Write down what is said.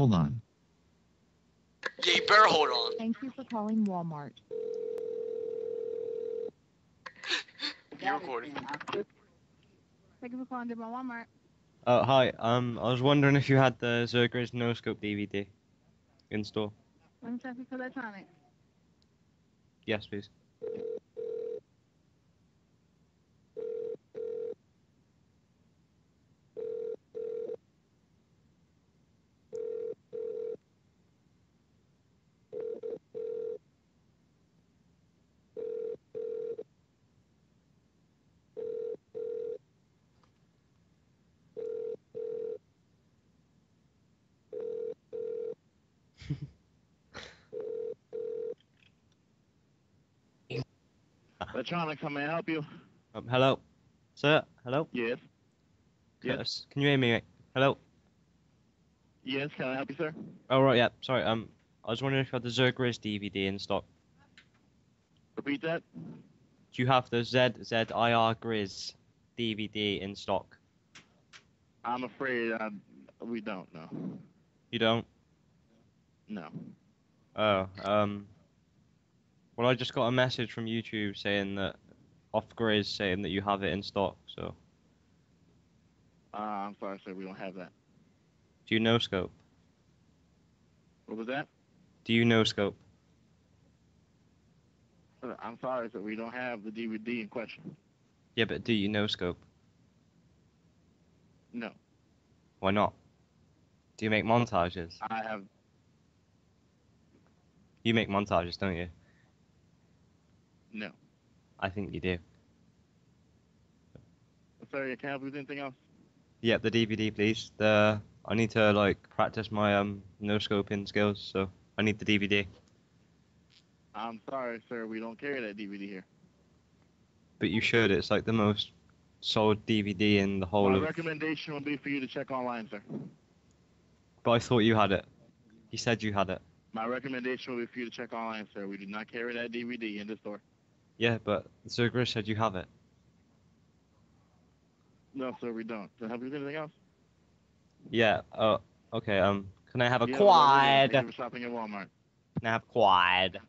Hold on. Yeah, you better hold on. Thank you for calling Walmart. You recording? Thank you for calling my Walmart. Oh, hi. Um, I was wondering if you had the Zergris No Scope DVD in store. Let me check for electronic. Yes, please. Electronics, how may I help you? Um, hello, sir. Hello. Yes. Yes. Can you hear me? mate? Hello. Yes, can I help you, sir? Oh right, yeah. Sorry. Um, I was wondering if you had the Zergris DVD in stock. Repeat that. Do you have the ZZIR Grizz DVD in stock? I'm afraid uh, we don't know. You don't. No. Oh. Um. I just got a message from YouTube saying that off Grizz saying that you have it in stock. So, Uh, I'm sorry, sir. We don't have that. do you know Scope? What was that? Do you know Scope? I'm sorry, sir. We don't have the DVD in question. Yeah, but do you know Scope? No. Why not? Do you make montages? I have. You make montages, don't you? No. I think you do. Sorry, can I help you with anything else? Yeah, the DVD, please. The I need to like practice my um no scoping skills, so I need the DVD. I'm sorry, sir. We don't carry that DVD here. But you should. It's like the most sold DVD in the whole My of. recommendation would be for you to check online, sir. But I thought you had it. You said you had it. My recommendation would be for you to check online, sir. We do not carry that DVD in the store. Yeah, but Zergris said you have it. No, sir, we don't. Can I with anything else? Yeah. Oh, okay. Um, can I have a You have a lovely day. quad? Thank you for shopping at Walmart. Can I have quad?